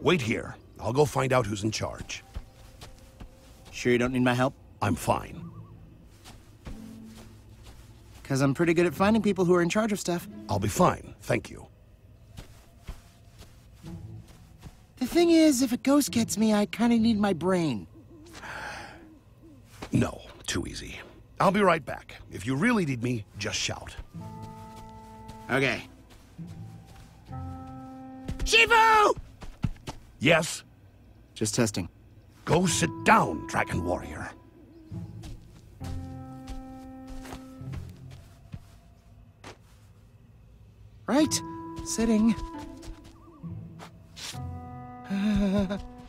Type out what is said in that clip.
Wait here. I'll go find out who's in charge. Sure you don't need my help? I'm fine. Because I'm pretty good at finding people who are in charge of stuff. I'll be fine, thank you. The thing is, if a ghost gets me, I kind of need my brain. No, too easy. I'll be right back. If you really need me, just shout. Okay. Shifu! Yes? Just testing. Go sit down, Dragon Warrior. Right. Sitting.